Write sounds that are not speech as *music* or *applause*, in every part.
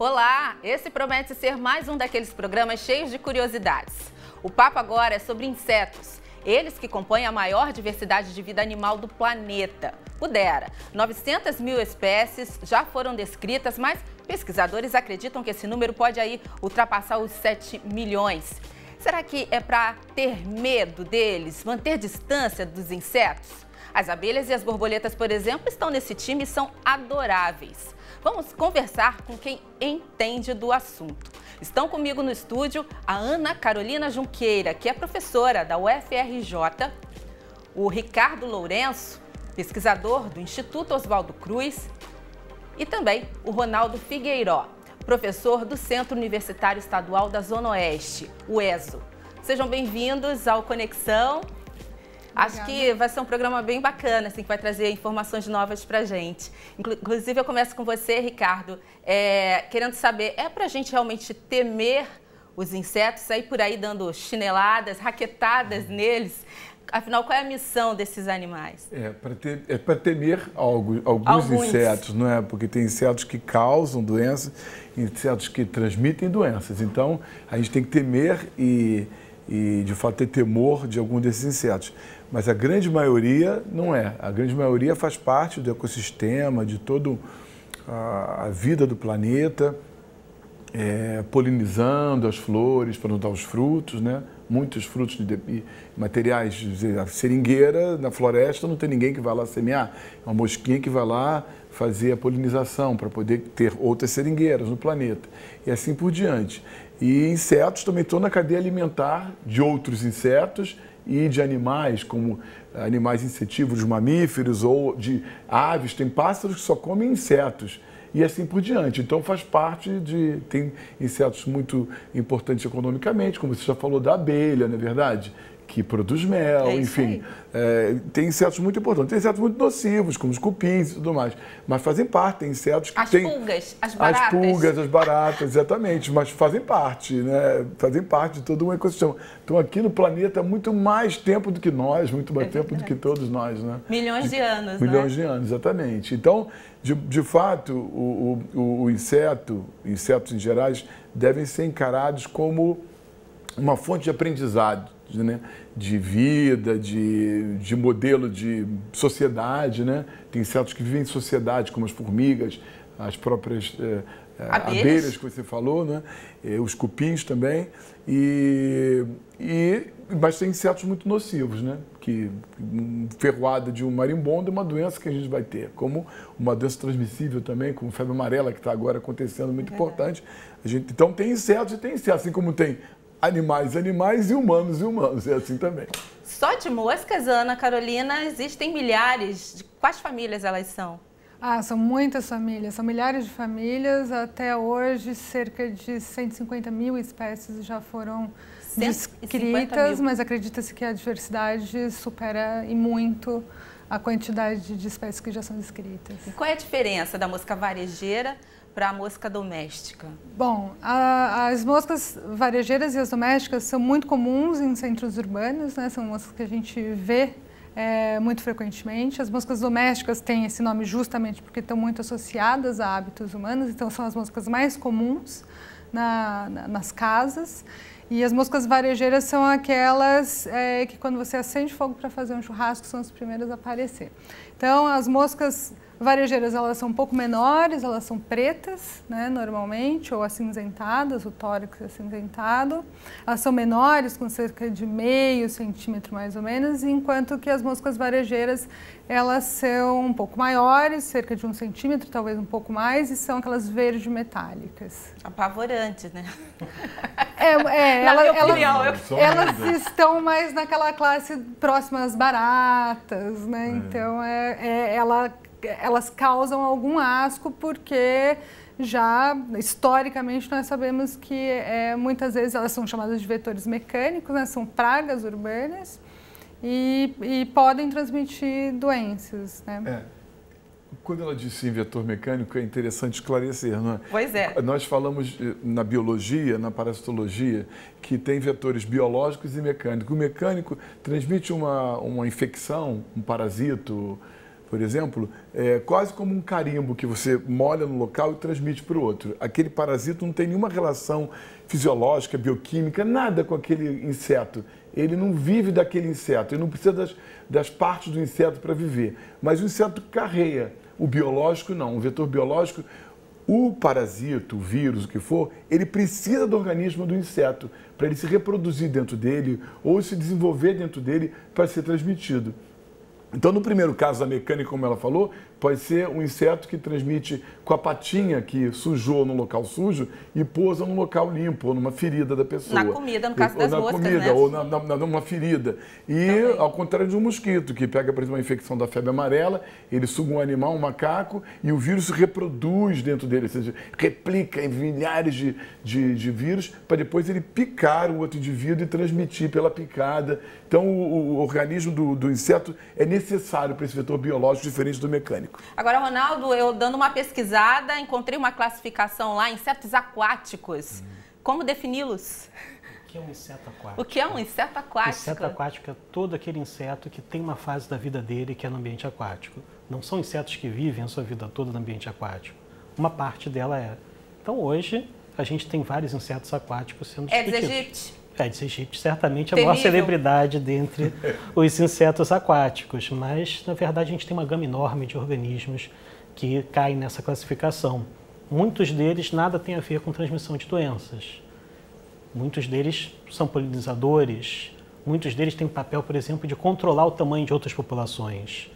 Olá! Esse promete ser mais um daqueles programas cheios de curiosidades. O papo agora é sobre insetos. Eles que compõem a maior diversidade de vida animal do planeta. Pudera, 900 mil espécies já foram descritas, mas pesquisadores acreditam que esse número pode aí ultrapassar os 7 milhões. Será que é para ter medo deles, manter distância dos insetos? As abelhas e as borboletas, por exemplo, estão nesse time e são adoráveis. Vamos conversar com quem entende do assunto. Estão comigo no estúdio a Ana Carolina Junqueira, que é professora da UFRJ, o Ricardo Lourenço, pesquisador do Instituto Oswaldo Cruz, e também o Ronaldo Figueiró, professor do Centro Universitário Estadual da Zona Oeste, o ESO. Sejam bem-vindos ao Conexão. Acho que vai ser um programa bem bacana, assim, que vai trazer informações novas para a gente. Inclusive, eu começo com você, Ricardo, é, querendo saber, é para a gente realmente temer os insetos, sair por aí dando chineladas, raquetadas neles? Afinal, qual é a missão desses animais? É para ter, é temer algo, alguns, alguns, insetos, não é? Porque tem insetos que causam doenças, insetos que transmitem doenças. Então, a gente tem que temer e, e de fato, ter temor de algum desses insetos mas a grande maioria não é. A grande maioria faz parte do ecossistema, de toda a vida do planeta, é, polinizando as flores para não dar os frutos, né? muitos frutos de materiais, dizer, a seringueira na floresta não tem ninguém que vai lá semear, é uma mosquinha que vai lá fazer a polinização para poder ter outras seringueiras no planeta e assim por diante. E insetos também estão na cadeia alimentar de outros insetos e de animais, como animais insetívoros, mamíferos ou de aves. Tem pássaros que só comem insetos e assim por diante. Então faz parte de. Tem insetos muito importantes economicamente, como você já falou da abelha, não é verdade? Que produz mel, é enfim. É, tem insetos muito importantes. Tem insetos muito nocivos, como os cupins e tudo mais. Mas fazem parte, tem insetos que as têm... As pulgas, as baratas. As pulgas, as baratas, exatamente. Mas fazem parte, né? Fazem parte de todo um ecossistema. Então aqui no planeta muito mais tempo do que nós, muito mais é tempo do que todos nós, né? Milhões de, de anos, Milhões né? de anos, exatamente. Então, de, de fato, o, o, o inseto, insetos em gerais, devem ser encarados como uma fonte de aprendizado né? de vida, de, de modelo de sociedade. Né? Tem insetos que vivem em sociedade, como as formigas, as próprias é, abelhas. abelhas. que você falou, né? E os cupins também. E, e, mas tem insetos muito nocivos, né? que ferroada de um marimbondo é uma doença que a gente vai ter, como uma doença transmissível também, como febre amarela, que está agora acontecendo, muito é importante. A gente, então tem insetos e tem insetos, assim como tem animais, animais e humanos e humanos. É assim também. Só de moscas, Ana Carolina, existem milhares. De quais famílias elas são? Ah, são muitas famílias, são milhares de famílias. Até hoje, cerca de 150 mil espécies já foram descritas, mas acredita-se que a diversidade supera e muito a quantidade de espécies que já são descritas. E qual é a diferença da mosca varejeira para a mosca doméstica? Bom, a, as moscas varejeiras e as domésticas são muito comuns em centros urbanos, né? são moscas que a gente vê é, muito frequentemente. As moscas domésticas têm esse nome justamente porque estão muito associadas a hábitos humanos, então são as moscas mais comuns na, na, nas casas. E as moscas varejeiras são aquelas é, que quando você acende fogo para fazer um churrasco são as primeiras a aparecer. Então as moscas Varejeiras elas são um pouco menores, elas são pretas, né, normalmente, ou acinzentadas, o tórax é acinzentado. Elas são menores, com cerca de meio centímetro mais ou menos, enquanto que as moscas varejeiras elas são um pouco maiores, cerca de um centímetro, talvez um pouco mais, e são aquelas verde metálicas. Apavorantes, né? É, é *laughs* ela, opinião, elas, estão mais naquela classe próxima às baratas, né? É. Então é, é, ela elas causam algum asco porque já historicamente nós sabemos que é, muitas vezes elas são chamadas de vetores mecânicos, né? são pragas urbanas e, e podem transmitir doenças. Né? É. Quando ela disse em vetor mecânico, é interessante esclarecer, não é? Pois é. Nós falamos eh, na biologia, na parasitologia, que tem vetores biológicos e mecânicos. O mecânico transmite uma, uma infecção, um parasito, por exemplo, é quase como um carimbo que você molha no local e transmite para o outro. Aquele parasito não tem nenhuma relação fisiológica, bioquímica, nada com aquele inseto. Ele não vive daquele inseto, ele não precisa das, das partes do inseto para viver. Mas o inseto carreia. O biológico não. O vetor biológico, o parasito, o vírus, o que for, ele precisa do organismo do inseto para ele se reproduzir dentro dele ou se desenvolver dentro dele para ser transmitido. Então, no primeiro caso da mecânica, como ela falou, pode ser um inseto que transmite com a patinha que sujou no local sujo e pousa num local limpo, ou numa ferida da pessoa. Na comida, no caso das ou na moscas, comida, né? Ou na, na, numa ferida. E Também. ao contrário de um mosquito, que pega, por exemplo, uma infecção da febre amarela, ele suga um animal, um macaco, e o vírus se reproduz dentro dele, ou seja, replica em milhares de, de, de vírus, para depois ele picar o outro indivíduo e transmitir pela picada. Então, o, o organismo do, do inseto é necessário para esse vetor biológico diferente do mecânico. Agora, Ronaldo, eu dando uma pesquisada, encontrei uma classificação lá, insetos aquáticos. Hum. Como defini-los? O que é um inseto aquático? O que é um inseto aquático? Inseto aquático é todo aquele inseto que tem uma fase da vida dele que é no ambiente aquático. Não são insetos que vivem a sua vida toda no ambiente aquático. Uma parte dela é. Então, hoje, a gente tem vários insetos aquáticos sendo Aedes aegypti. Aedes aegypti certamente é a maior celebridade dentre *laughs* os insetos aquáticos, mas na verdade a gente tem uma gama enorme de organismos que caem nessa classificação. Muitos deles nada tem a ver com transmissão de doenças. Muitos deles são polinizadores, muitos deles têm papel, por exemplo, de controlar o tamanho de outras populações.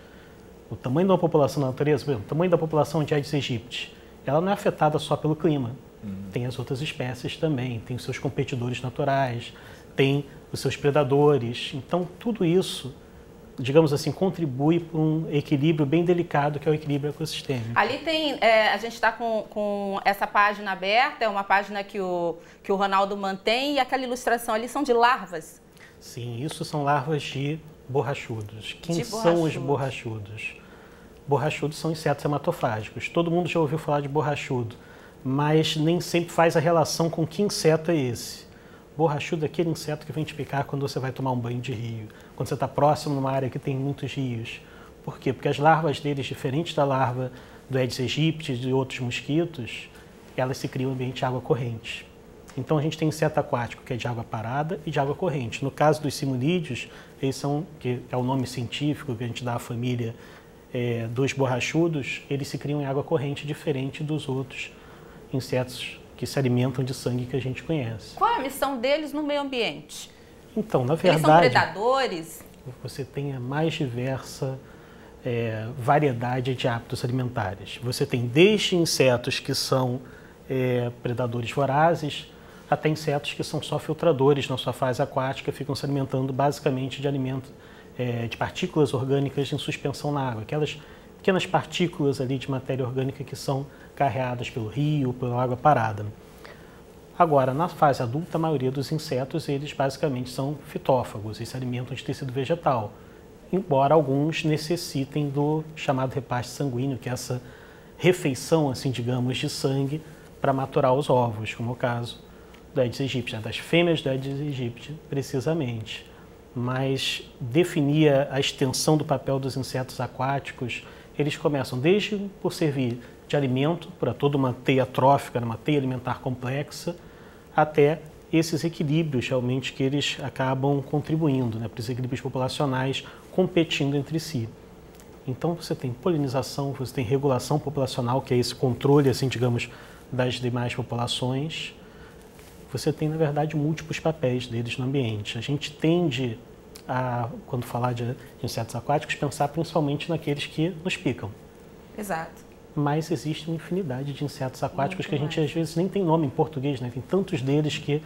O tamanho de uma população na natureza, por exemplo, o tamanho da população de Aedes aegypti, ela não é afetada só pelo clima tem as outras espécies também, tem os seus competidores naturais, tem os seus predadores. Então, tudo isso, digamos assim, contribui para um equilíbrio bem delicado que é o equilíbrio ecossistêmico. Ali tem, é, a gente está com, com essa página aberta, é uma página que o, que o Ronaldo mantém, e aquela ilustração ali são de larvas? Sim, isso são larvas de borrachudos. Quem de são os borrachudos? Borrachudos são insetos hematofágicos. Todo mundo já ouviu falar de borrachudo mas nem sempre faz a relação com que inseto é esse. Borrachudo é aquele inseto que vem te picar quando você vai tomar um banho de rio, quando você está próximo numa área que tem muitos rios. Por quê? Porque as larvas deles, diferentes da larva do Aedes aegypti e de outros mosquitos, elas se criam em ambiente de água corrente. Então a gente tem inseto aquático que é de água parada e de água corrente. No caso dos simulídeos, eles são, que é o nome científico que a gente dá à família é, dos borrachudos, eles se criam em água corrente diferente dos outros insetos que se alimentam de sangue que a gente conhece. Qual é a missão deles no meio ambiente? Então, na verdade. Eles são predadores? Você tem a mais diversa é, variedade de hábitos alimentares. Você tem desde insetos que são é, predadores vorazes, até insetos que são só filtradores na sua fase aquática, ficam se alimentando basicamente de alimentos, é, de partículas orgânicas em suspensão na água, aquelas pequenas partículas ali de matéria orgânica que são carreadas pelo rio, pela água parada. Agora, na fase adulta, a maioria dos insetos, eles basicamente são fitófagos e se alimentam de tecido vegetal, embora alguns necessitem do chamado repaste sanguíneo, que é essa refeição, assim, digamos, de sangue para maturar os ovos, como é o caso do Aedes aegypti, né? das fêmeas do Aedes aegypti, precisamente. Mas definir a extensão do papel dos insetos aquáticos, eles começam desde por servir de alimento para toda uma teia trófica, uma teia alimentar complexa, até esses equilíbrios realmente que eles acabam contribuindo, né, para os equilíbrios populacionais competindo entre si. Então você tem polinização, você tem regulação populacional, que é esse controle, assim, digamos, das demais populações. Você tem, na verdade, múltiplos papéis deles no ambiente. A gente tende a, quando falar de insetos aquáticos, pensar principalmente naqueles que nos picam. Exato mas existe uma infinidade de insetos aquáticos Muito que a gente mais. às vezes nem tem nome em português, né? Tem tantos deles que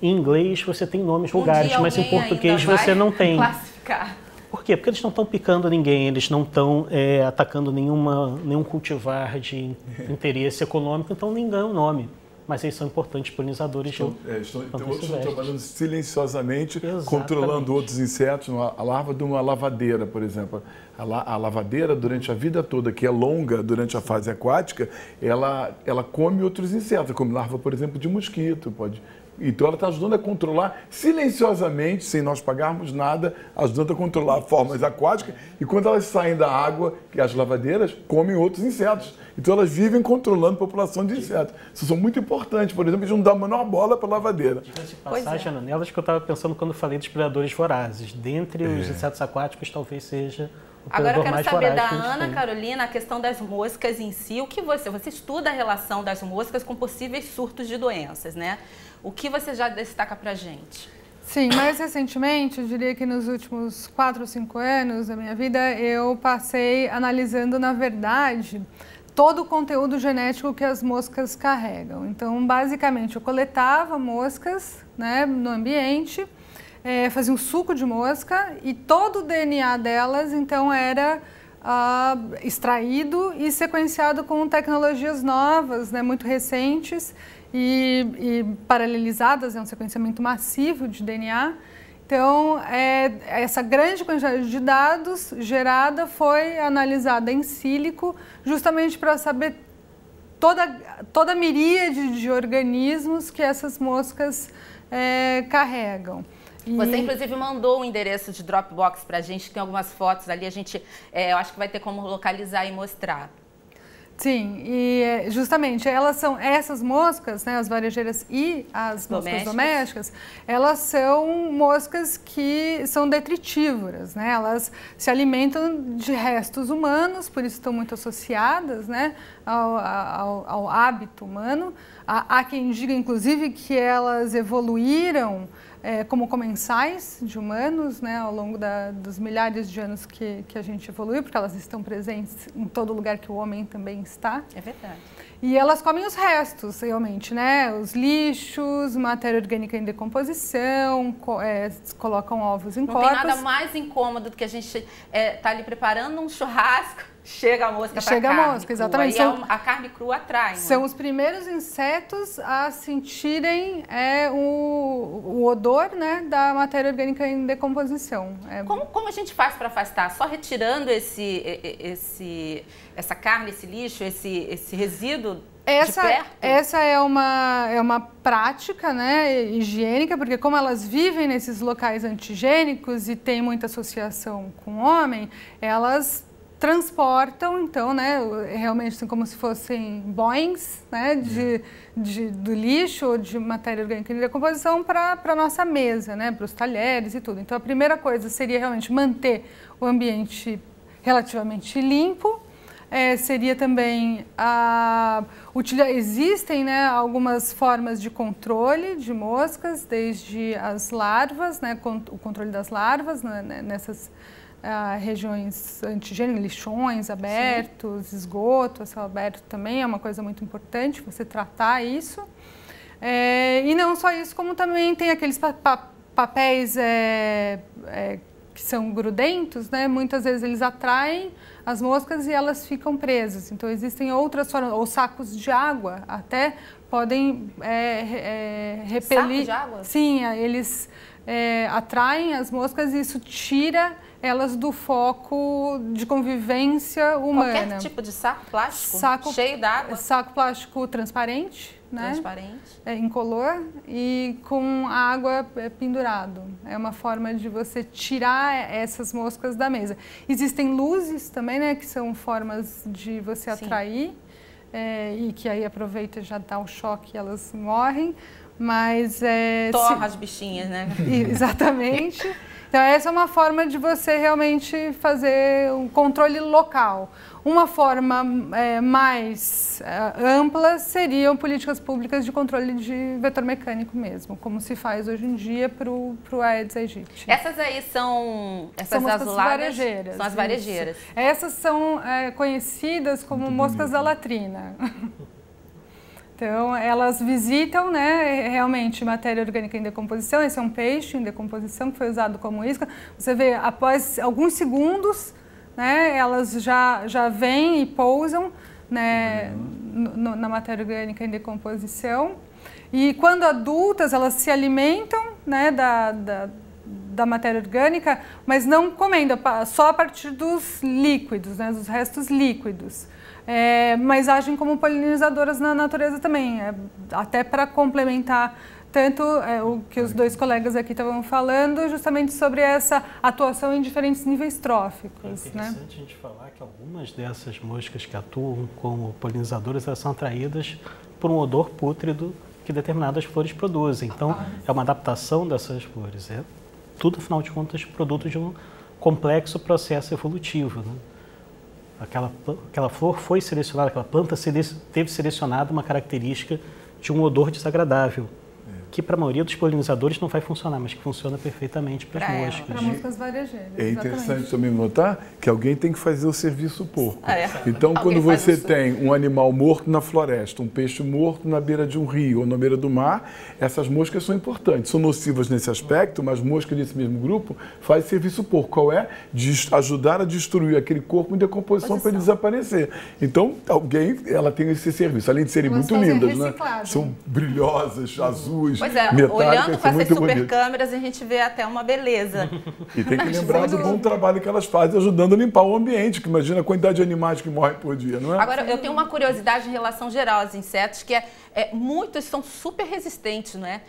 em inglês você tem nomes um vulgares, mas em português você não tem. Classificar. Por quê? Porque eles não estão picando ninguém, eles não estão é, atacando nenhuma, nenhum cultivar de *laughs* interesse econômico, então nem ganham nome mas eles são importantes polinizadores estão, de é, estão, então, outros estão trabalhando silenciosamente, Exatamente. controlando outros insetos. A larva de uma lavadeira, por exemplo. A, la, a, lavadeira, durante a vida toda, que é longa durante a fase aquática, ela, ela come outros insetos, como larva, por exemplo, de mosquito, pode Então ela está ajudando a controlar silenciosamente, sem nós pagarmos nada, ajudando a controlar formas aquáticas. E quando elas saem da água, que as lavadeiras comem outros insetos. Então elas vivem controlando a população de insetos. Isso são muito importantes. Por exemplo, a gente não dá a menor bola para a lavadeira. Diga-se passagem, é. nelas que eu estava pensando quando falei dos predadores vorazes. Dentre é. os insetos aquáticos, talvez seja Agora eu quero saber da Ana tem. Carolina a questão das moscas em si. O que você, você estuda a relação das moscas com possíveis surtos de doenças, né? O que você já destaca para gente? Sim, mais recentemente, eu diria que nos últimos quatro ou cinco anos da minha vida, eu passei analisando, na verdade, todo o conteúdo genético que as moscas carregam. Então, basicamente, eu coletava moscas né, no ambiente é, fazia um suco de mosca e todo o DNA delas, então, era ah, extraído e sequenciado com tecnologias novas, né, muito recentes e, e paralelizadas, é um sequenciamento massivo de DNA. Então, é, essa grande quantidade de dados gerada foi analisada em sílico, justamente para saber toda, toda a miríade de organismos que essas moscas é, carregam. Você, inclusive, mandou o um endereço de Dropbox para a gente, tem algumas fotos ali, a gente, é, eu acho que vai ter como localizar e mostrar. Sim, e é, justamente elas são essas moscas, né, as varejeiras e as domésticas. moscas domésticas, elas são moscas que são detritívoras, né? Elas se alimentam de restos humanos, por isso estão muito associadas, né, ao, ao, ao hábito humano. Há, há quem diga, inclusive, que elas evoluíram é, como comensais de humanos, né, ao longo da, dos milhares de anos que, que a gente evoluiu, porque elas estão presentes em todo lugar que o homem também está. É verdade. E elas comem os restos, realmente, né? Os lixos, matéria orgânica em decomposição, co é, colocam ovos em Não corpos. Não tem nada mais incômodo do que a gente estar é, tá ali preparando um churrasco chega a mosca Chega a mosca, exatamente. São, a carne crua atrai. São os primeiros insetos a sentirem é, o, o odor né, da matéria orgânica em decomposição. É... Como, como a gente faz para afastar? Só retirando esse, esse, essa carne, esse lixo, esse, esse resíduo essa, essa é uma, é uma prática né, higiênica, porque como elas vivem nesses locais antigênicos e tem muita associação com o homem, elas transportam, então, né, realmente assim, como se fossem boings né, de, de, do lixo ou de matéria orgânica de decomposição para a nossa mesa, né, para os talheres e tudo. Então, a primeira coisa seria realmente manter o ambiente relativamente limpo. É, seria também a utilizar, existem né, algumas formas de controle de moscas, desde as larvas, né, o controle das larvas né, nessas ah, regiões antigênicas, lixões abertos, Sim. esgoto, céu aberto também é uma coisa muito importante, você tratar isso. É, e não só isso, como também tem aqueles pa pa papéis é, é, que são grudentos, né? muitas vezes eles atraem as moscas e elas ficam presas. Então existem outras formas, ou sacos de água até podem é, é, repelir. Saco de água? Sim, eles é, atraem as moscas e isso tira elas do foco de convivência humana. Qualquer tipo de saco plástico saco, cheio d'água? Saco plástico transparente, né? Transparente. É, incolor e com água é, pendurado. É uma forma de você tirar essas moscas da mesa. Existem luzes também, né? Que são formas de você atrair é, e que aí aproveita e já dá o choque e elas morrem. Mas é. Torra se... as bichinhas, né? Exatamente. *laughs* Então, essa é uma forma de você realmente fazer um controle local. Uma forma é, mais é, ampla seriam políticas públicas de controle de vetor mecânico mesmo, como se faz hoje em dia para o Aedes aegypti. Essas aí são essas são moscas varejeiras. São as varejeiras. Isso. Essas são é, conhecidas como Muito moscas bonito. da latrina. *laughs* Então, elas visitam né, realmente matéria orgânica em decomposição. Esse é um peixe em decomposição que foi usado como isca. Você vê, após alguns segundos, né, elas já, já vêm e pousam né, no, na matéria orgânica em decomposição. E quando adultas, elas se alimentam né, da, da, da matéria orgânica, mas não comendo, só a partir dos líquidos, né, dos restos líquidos é, mas agem como polinizadoras na natureza também, é, até para complementar tanto é, o que os dois colegas aqui estavam falando, justamente sobre essa atuação em diferentes níveis tróficos. É interessante né? a gente falar que algumas dessas moscas que atuam como polinizadoras elas são atraídas por um odor pútrido que determinadas flores produzem. Então, é uma adaptação dessas flores. É tudo, afinal de contas, produto de um complexo processo evolutivo. Né? Aquela, aquela flor foi selecionada, aquela planta teve selecionada uma característica de um odor desagradável que para a maioria dos polinizadores não vai funcionar, mas que funciona perfeitamente para as moscas. Para moscas varejeiras. É interessante também notar que alguém tem que fazer o serviço porco. Ah, é. Então, alguém quando você tem um animal morto na floresta, um peixe morto na beira de um rio ou na beira do mar, essas moscas são importantes. São nocivas nesse aspecto, mas moscas desse mesmo grupo faz serviço porco. Qual é? De ajudar a destruir aquele corpo em decomposição para ele desaparecer. Então, alguém, ela tem esse serviço. Além de serem muito lindas, né? São brilhosas, azuis, Pois é, olhando com essas super câmeras, a gente vê até uma beleza. *laughs* E tem que lembrar do bom trabalho que elas fazem ajudando a limpar o ambiente, que imagina a quantidade de animais que morrem por dia, não é? Agora, eu tenho uma curiosidade em relação geral aos insetos, que é, é muitos são super resistentes, não é?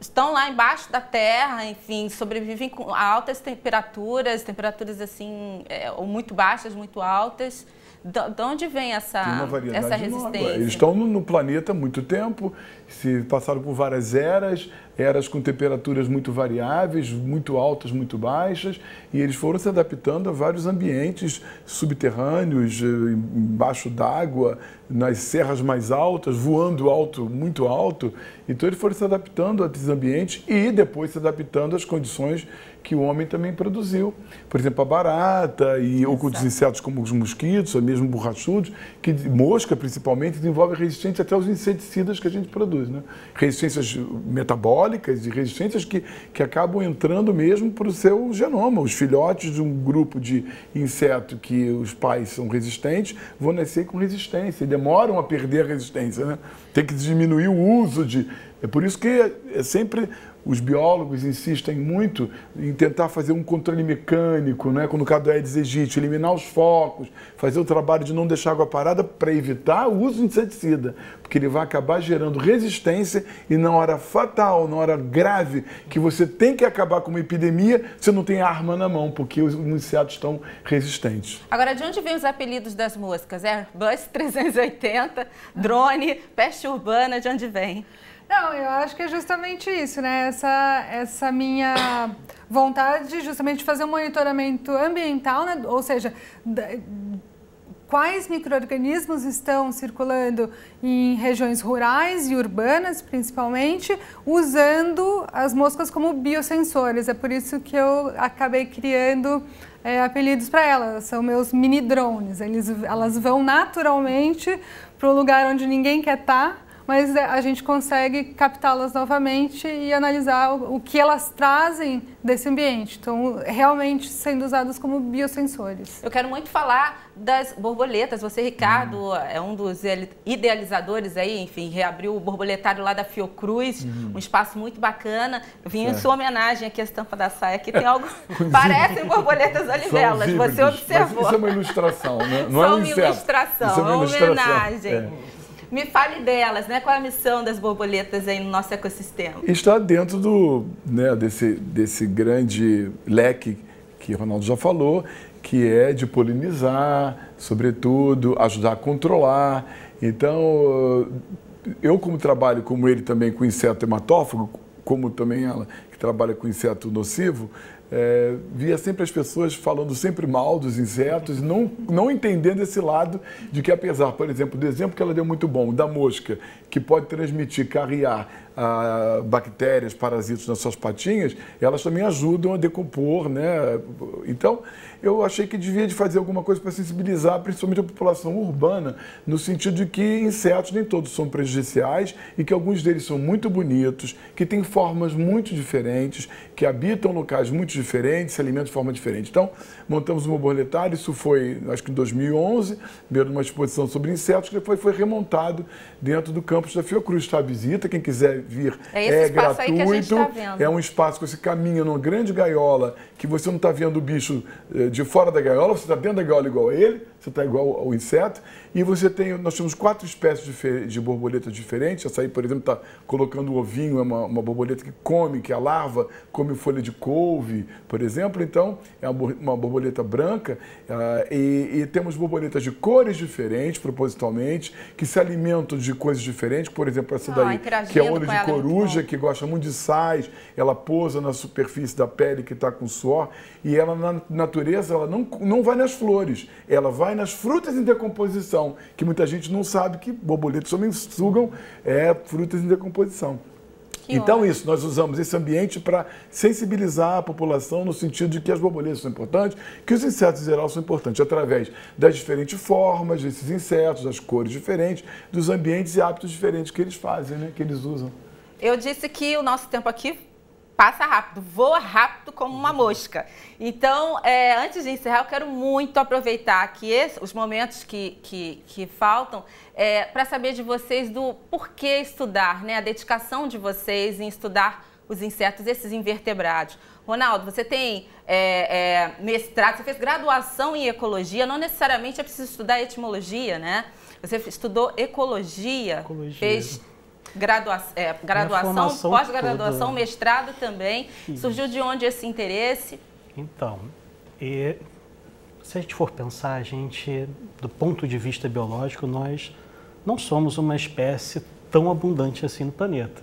estão lá embaixo da terra, enfim, sobrevivem com altas temperaturas, temperaturas assim, é, ou muito baixas, muito altas. De onde vem essa, essa resistência? Eles estão no, no planeta há muito tempo, se passaram por várias eras, eras com temperaturas muito variáveis, muito altas, muito baixas, e eles foram se adaptando a vários ambientes subterrâneos, eh, embaixo d'água, nas serras mais altas, voando alto, muito alto. Então eles foram se adaptando a esses ambientes e depois se adaptando às condições que o homem também produziu. Por exemplo, a barata e outros insetos como os mosquitos, ou mesmo borrachudos, que mosca principalmente desenvolve resistência até aos inseticidas que a gente produz, né? Resistências metabólicas e resistências que, que acabam entrando mesmo para o seu genoma. Os filhotes de um grupo de inseto que os pais são resistentes vão nascer com resistência e demoram a perder a resistência, né? Tem que diminuir o uso de é por isso que é sempre os biólogos insistem muito em tentar fazer um controle mecânico, né? no caso do Aedes aegypti, eliminar os focos, fazer o trabalho de não deixar água parada para evitar o uso de inseticida, porque ele vai acabar gerando resistência e na hora fatal, na hora grave, que você tem que acabar com uma epidemia, você não tem arma na mão, porque os insetos estão resistentes. Agora, de onde vem os apelidos das moscas? Airbus 380, drone, peste urbana, de onde vem? Não, eu acho que é justamente isso, né? Essa, essa minha vontade justamente de fazer um monitoramento ambiental, né? ou seja, quais micro-organismos estão circulando em regiões rurais e urbanas, principalmente, usando as moscas como biosensores. É por isso que eu acabei criando é, apelidos para elas. São meus mini drones. Elas vão naturalmente para o lugar onde ninguém quer estar tá, mas é, a gente consegue captá-las novamente e analisar o, que elas trazem desse ambiente. Então, realmente sendo usadas como biosensores. Eu quero muito falar das borboletas. Você, Ricardo, uhum. é um dos idealizadores aí, enfim, reabriu o borboletário lá da Fiocruz, uhum. um espaço muito bacana. Eu vim em sua homenagem aqui a estampa da saia, que tem *laughs* algo... parecem borboletas olivelas, você observou. Mas isso é uma ilustração, né? Não Só é um uma ilustração, é uma, uma homenagem. É. Me fale delas, né? Qual é a missão das borboletas aí no nosso ecossistema? Está dentro do, né, desse, desse grande leque que o Ronaldo já falou, que é de polinizar, sobretudo, ajudar a controlar. Então, eu como trabalho como ele também com inseto hematófago, como também ela que trabalha com inseto nocivo, é, via sempre as pessoas falando sempre mal dos insetos, não, não entendendo esse lado de que, apesar, por exemplo, do exemplo que ela deu muito bom, da mosca, que pode transmitir, carrear ah, bactérias, parasitos nas suas patinhas, elas também ajudam a decompor, né? Então, eu achei que devia de fazer alguma coisa para sensibilizar, principalmente a população urbana, no sentido de que insetos nem todos são prejudiciais e que alguns deles são muito bonitos, que têm formas muito diferentes, que habitam locais muito diferentes, se alimentam de forma diferente. Então, montamos um borboletário, isso foi, acho que em 2011, primeiro uma exposição sobre insetos, que depois foi remontado dentro do campus da Fiocruz. Está à visita, quem quiser vir é, é gratuito. Tá é um espaço que você caminha numa grande gaiola, que você não está vendo o bicho eh, de fora da gaiola, você está dentro da gaiola igual a ele, você está igual ao inseto, e você tem, nós temos quatro espécies de, de borboletas diferentes, essa aí, por exemplo, está colocando o ovinho, é uma, uma borboleta que come, que é a larva come folha de couve, por exemplo, então é uma borboleta branca, uh, e, e, temos borboletas de cores diferentes, propositalmente, que se alimentam de coisas diferentes, por exemplo, essa ah, daí, que é olho de é coruja, que gosta muito de sais, ela pousa na superfície da pele que está com suor, e ela na natureza ela não, não vai nas flores, ela vai nas frutas em decomposição, que muita gente não sabe que borboletas também sugam é, frutas em decomposição. Que então, isso, nós usamos esse ambiente para sensibilizar a população no sentido de que as borboletas são importantes, que os insetos em geral são importantes, através das diferentes formas desses insetos, das cores diferentes, dos ambientes e hábitos diferentes que eles fazem, né, que eles usam. Eu disse que o nosso tempo aqui passa rápido, voa rápido como uma mosca. Então, é, antes de encerrar, eu quero muito aproveitar aqui esse, os momentos que, que, que faltam é, para saber de vocês do porquê estudar, né? a dedicação de vocês em estudar os insetos, esses invertebrados. Ronaldo, você tem é, é, mestrado, você fez graduação em ecologia, não necessariamente é preciso estudar etimologia, né? Você estudou ecologia, ecologia. fez Gradua é, graduação, pós-graduação, mestrado também. Isso. Surgiu de onde esse interesse? Então, e, se a gente for pensar, a gente, do ponto de vista biológico, nós não somos uma espécie tão abundante assim no planeta.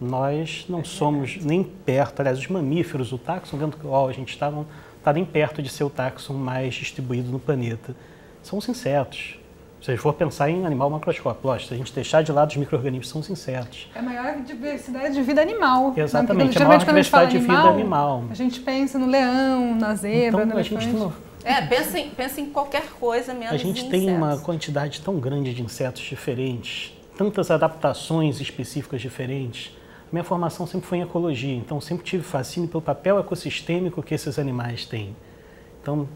Nós não é somos nem perto, aliás, os mamíferos, o táxon dentro do qual a gente está, não está nem perto de ser o táxon mais distribuído no planeta. São os insetos. Se a gente for pensar em animal macroscópico, lógico, se a gente deixar de lado os micro-organismos, são os insetos. É a maior diversidade de vida animal. Né? Exatamente, né? a maior diversidade de vida animal. A gente pensa no leão, na zebra, então, no a gente não... É, pensa em, pensa em qualquer coisa menos A gente tem uma quantidade tão grande de insetos diferentes, tantas adaptações específicas diferentes. Minha formação sempre foi em ecologia, então sempre tive fascínio pelo papel ecossistêmico que esses animais têm. Então,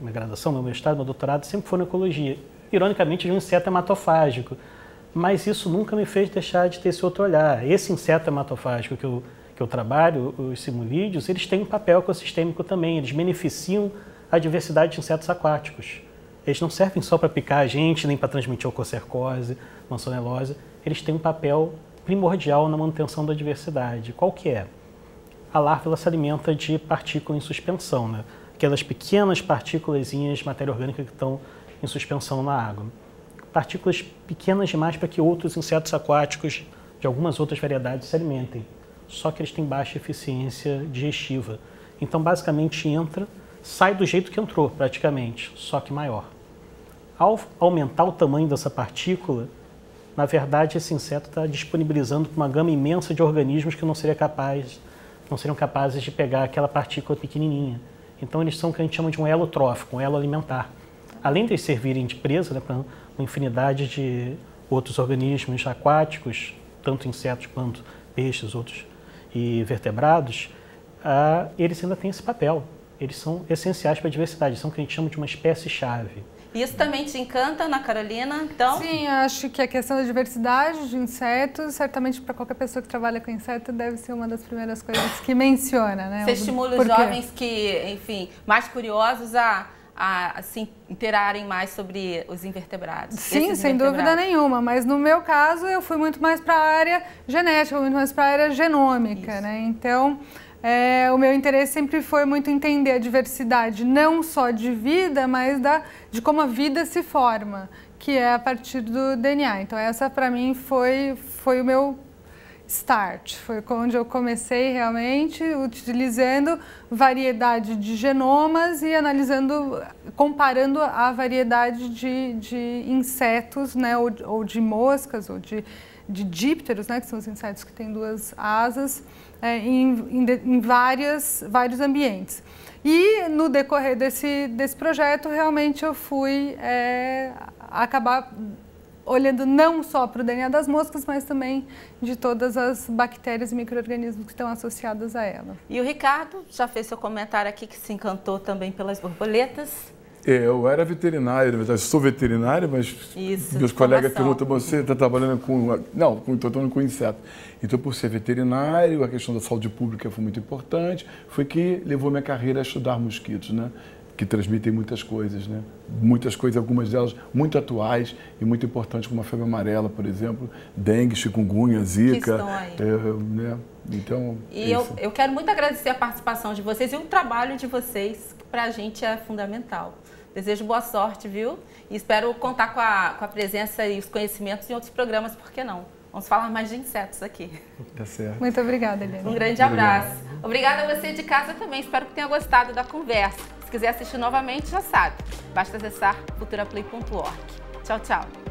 minha graduação, meu mestrado, meu doutorado sempre foi na ecologia ironicamente, de um inseto hematofágico. Mas isso nunca me fez deixar de ter esse outro olhar. Esse inseto hematofágico que eu, que eu trabalho, os simulídeos, eles têm um papel ecossistêmico também, eles beneficiam a diversidade de insetos aquáticos. Eles não servem só para picar a gente, nem para transmitir ococercose, mansonelose. Eles têm um papel primordial na manutenção da diversidade. Qual que é? A larva se alimenta de partículas em suspensão, né? aquelas pequenas partículas de matéria orgânica que estão em suspensão na água. Partículas pequenas demais para que outros insetos aquáticos de algumas outras variedades se alimentem, só que eles têm baixa eficiência digestiva. Então, basicamente, entra, sai do jeito que entrou, praticamente, só que maior. Ao aumentar o tamanho dessa partícula, na verdade, esse inseto está disponibilizando uma gama imensa de organismos que não, seria capaz, não seriam capazes de pegar aquela partícula pequenininha. Então, eles são o que a gente chama de um elo trófico, um elo alimentar além de servirem de presa né, para uma infinidade de outros organismos aquáticos, tanto insetos quanto peixes, outros e vertebrados, ah, eles ainda têm esse papel. Eles são essenciais para a diversidade, são o que a gente chama de uma espécie-chave. Isso também te encanta, Ana Carolina? Então... Sim, acho que a questão da diversidade de insetos, certamente para qualquer pessoa que trabalha com inseto, deve ser uma das primeiras coisas que menciona. Né? Você estimula os jovens que, enfim, mais curiosos a a assim, interarem mais sobre os invertebrados? Sim, sem dúvida nenhuma, mas no meu caso eu fui muito mais para a área genética, muito mais para a área genômica, Isso. né? Então, é, o meu interesse sempre foi muito entender a diversidade, não só de vida, mas da, de como a vida se forma, que é a partir do DNA. Então, essa para mim foi, foi o meu Start. Foi onde eu comecei realmente utilizando variedade de genomas e analisando, comparando a variedade de, de insetos, né, ou, ou, de moscas, ou de, de dípteros, né, que são os insetos que têm duas asas, é, em, em, em várias, vários ambientes. E no decorrer desse, desse projeto, realmente eu fui é, acabar olhando não só para o DNA das moscas, mas também de todas as bactérias e micro-organismos que estão associados a ela. E o Ricardo já fez seu comentário aqui que se encantou também pelas borboletas. É, eu era veterinário, na verdade, sou veterinário, mas Isso, meus colegas perguntam, você está trabalhando com... Não, estou trabalhando com inseto. Então, por ser veterinário, a questão da saúde pública foi muito importante, foi que levou minha carreira a estudar mosquitos, né? Que transmitem muitas coisas, né? Muitas coisas, algumas delas muito atuais e muito importantes, como a febre amarela, por exemplo, dengue, chikungunya, zika. Que é, né? Então. E eu, eu quero muito agradecer a participação de vocês e o trabalho de vocês, que para a gente é fundamental. Desejo boa sorte, viu? E espero contar com a, com a presença e os conhecimentos em outros programas, por que não? Vamos falar mais de insetos aqui. Tá certo. Muito obrigada, Helena. Um grande abraço. Obrigada a você de casa também. Espero que tenha gostado da conversa. Se quiser assistir novamente, já sabe. Basta acessar culturaplay.org. Tchau, tchau.